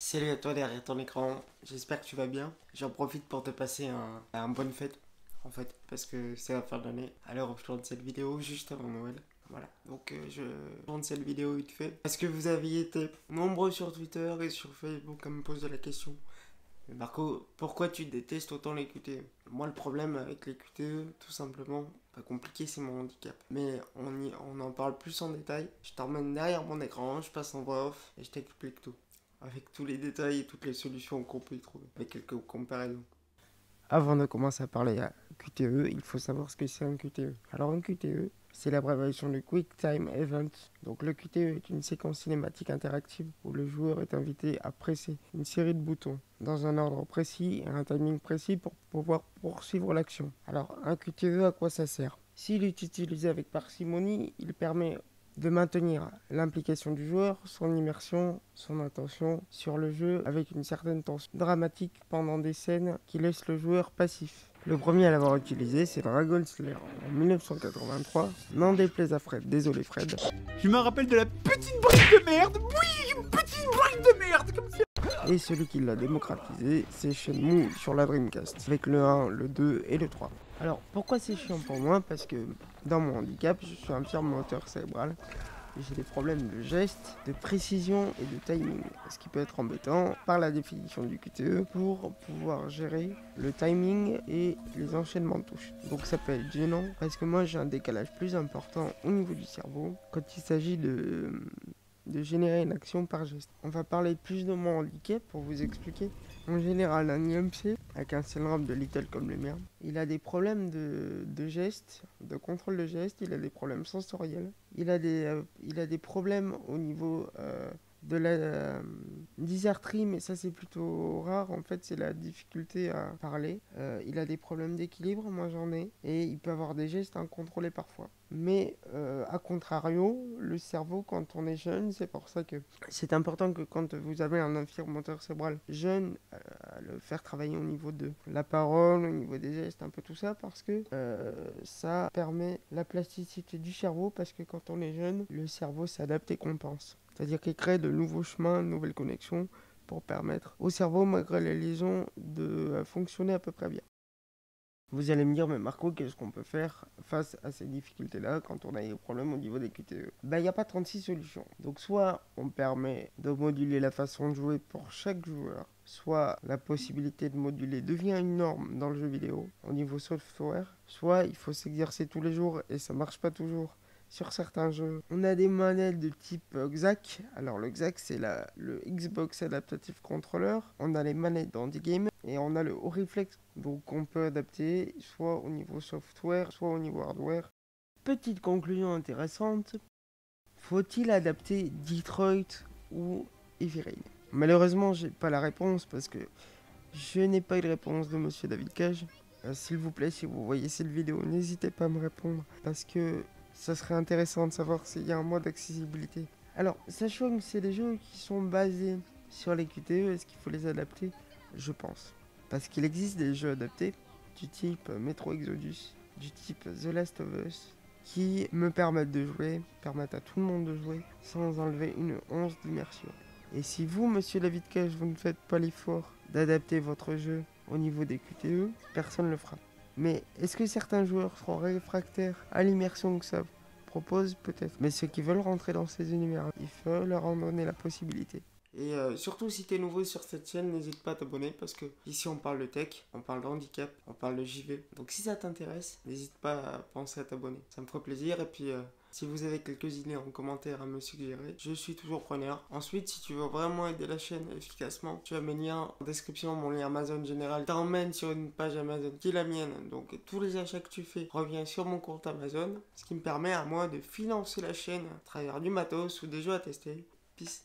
Salut à toi derrière ton écran, j'espère que tu vas bien. J'en profite pour te passer un, un bonne fête, en fait, parce que c'est la fin de l'année. À l'heure où je tourne cette vidéo, juste avant Noël. Voilà, donc euh, je tourne cette vidéo vite fait. Parce que vous aviez été nombreux sur Twitter et sur Facebook à me poser la question. Marco, pourquoi tu détestes autant les QTE Moi, le problème avec les QTE, tout simplement, pas compliqué, c'est mon handicap. Mais on, y, on en parle plus en détail. Je t'emmène derrière mon écran, je passe en voix off et je t'explique tout. Avec tous les détails et toutes les solutions qu'on peut y trouver. Avec quelques comparaisons. Avant de commencer à parler à QTE, il faut savoir ce que c'est un QTE. Alors un QTE, c'est l'abréviation de Quick Time Event. Donc le QTE est une séquence cinématique interactive où le joueur est invité à presser une série de boutons dans un ordre précis et un timing précis pour pouvoir poursuivre l'action. Alors un QTE, à quoi ça sert? S'il est utilisé avec parcimonie, il permet de maintenir l'implication du joueur, son immersion, son attention sur le jeu avec une certaine tension dramatique pendant des scènes qui laissent le joueur passif. Le premier à l'avoir utilisé, c'est Dragon Slayer en 1983. N'en déplaise à Fred, désolé Fred. Je me rappelle de la petite brique de merde Oui, une petite brique de merde comme ça Et celui qui l'a démocratisé, c'est Shenmue sur la Dreamcast, avec le 1, le 2 et le 3. Alors pourquoi c'est chiant pour moi? Parce que dans mon handicap, je suis un firme moteur cérébral. J'ai des problèmes de geste, de précision et de timing. Ce qui peut être embêtant par la définition du QTE pour pouvoir gérer le timing et les enchaînements de touches. Donc ça peut être gênant parce que moi j'ai un décalage plus important au niveau du cerveau quand il s'agit de, de générer une action par geste. On va parler plus de mon handicap pour vous expliquer. En général, un IMC, avec un syndrome de Little comme le mien, il a des problèmes de, de gestes, de contrôle de gestes, il a des problèmes sensoriels, il a des, euh, il a des problèmes au niveau euh, de la euh, dysarthrie, mais ça c'est plutôt rare, en fait c'est la difficulté à parler. Euh, il a des problèmes d'équilibre, moi j'en ai, et il peut avoir des gestes incontrôlés parfois. Mais euh, à contrario, le cerveau quand on est jeune, c'est pour ça que c'est important que quand vous avez un infirme moteur cérébral jeune, euh, le faire travailler au niveau de la parole, au niveau des gestes, un peu tout ça, parce que euh, ça permet la plasticité du cerveau, parce que quand on est jeune, le cerveau s'adapte et compense. C'est-à-dire qu'il crée de nouveaux chemins, de nouvelles connexions pour permettre au cerveau, malgré les lésions, de euh, fonctionner à peu près bien. Vous allez me dire, mais Marco, qu'est-ce qu'on peut faire face à ces difficultés-là quand on a des problèmes au niveau des QTE Ben, il n'y a pas 36 solutions. Donc, soit on permet de moduler la façon de jouer pour chaque joueur, soit la possibilité de moduler devient une norme dans le jeu vidéo au niveau software, soit il faut s'exercer tous les jours et ça marche pas toujours sur certains jeux. On a des manettes de type euh, XAC. Alors le XAC c'est le Xbox Adaptative Controller. On a les manettes d'Andy-Game et on a le Oriflex. Donc on peut adapter soit au niveau software, soit au niveau hardware. Petite conclusion intéressante. Faut-il adapter Detroit ou Heavy Malheureusement j'ai pas la réponse parce que je n'ai pas eu de réponse de Monsieur David Cage. Euh, S'il vous plaît, si vous voyez cette vidéo, n'hésitez pas à me répondre parce que ça serait intéressant de savoir s'il y a un mode d'accessibilité. Alors, sachant que c'est des jeux qui sont basés sur les QTE, est-ce qu'il faut les adapter? Je pense. Parce qu'il existe des jeux adaptés du type Metro Exodus, du type The Last of Us, qui me permettent de jouer, permettent à tout le monde de jouer, sans enlever une once d'immersion. Et si vous, monsieur David Cage, vous ne faites pas l'effort d'adapter votre jeu au niveau des QTE, personne ne le fera. Mais est-ce que certains joueurs seront réfractaires à l'immersion que ça propose? Peut-être. Mais ceux qui veulent rentrer dans ces univers, il faut leur en donner la possibilité. Et euh, surtout si t'es nouveau sur cette chaîne, n'hésite pas à t'abonner parce que ici on parle de tech, on parle de handicap, on parle de JV. Donc si ça t'intéresse, n'hésite pas à penser à t'abonner. Ça me ferait plaisir et puis euh, si vous avez quelques idées en commentaire à me suggérer, je suis toujours preneur. Ensuite, si tu veux vraiment aider la chaîne efficacement, tu as mes liens en description, mon lien Amazon général t'emmène sur une page Amazon qui est la mienne. Donc tous les achats que tu fais reviennent sur mon compte Amazon, ce qui me permet à moi de financer la chaîne à travers du matos ou des jeux à tester. Peace.